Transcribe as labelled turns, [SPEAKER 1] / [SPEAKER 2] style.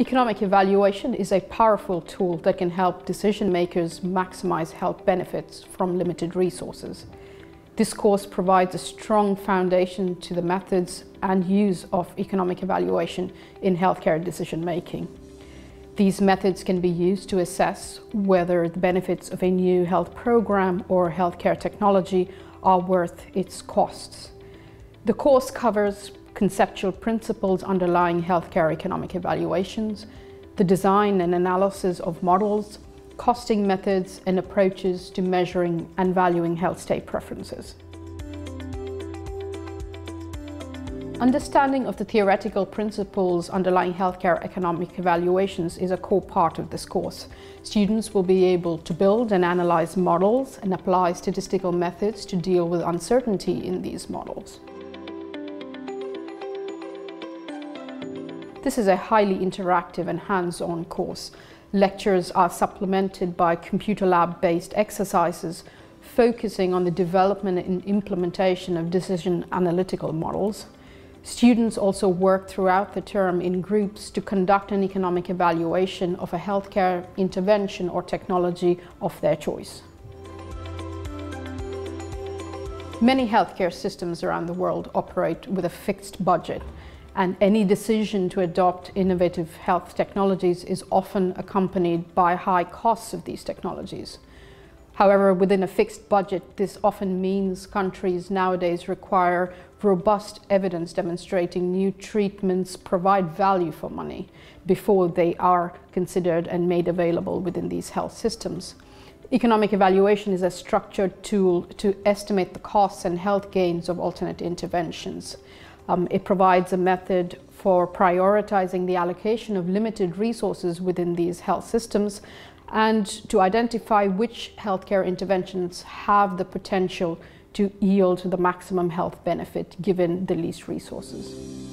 [SPEAKER 1] Economic evaluation is a powerful tool that can help decision makers maximize health benefits from limited resources. This course provides a strong foundation to the methods and use of economic evaluation in healthcare decision making. These methods can be used to assess whether the benefits of a new health program or healthcare technology are worth its costs. The course covers conceptual principles underlying healthcare economic evaluations, the design and analysis of models, costing methods and approaches to measuring and valuing health state preferences. Understanding of the theoretical principles underlying healthcare economic evaluations is a core part of this course. Students will be able to build and analyze models and apply statistical methods to deal with uncertainty in these models. This is a highly interactive and hands-on course. Lectures are supplemented by computer lab-based exercises focusing on the development and implementation of decision analytical models. Students also work throughout the term in groups to conduct an economic evaluation of a healthcare intervention or technology of their choice. Many healthcare systems around the world operate with a fixed budget and any decision to adopt innovative health technologies is often accompanied by high costs of these technologies. However, within a fixed budget, this often means countries nowadays require robust evidence demonstrating new treatments provide value for money before they are considered and made available within these health systems. Economic evaluation is a structured tool to estimate the costs and health gains of alternate interventions. Um, it provides a method for prioritizing the allocation of limited resources within these health systems and to identify which healthcare interventions have the potential to yield the maximum health benefit given the least resources.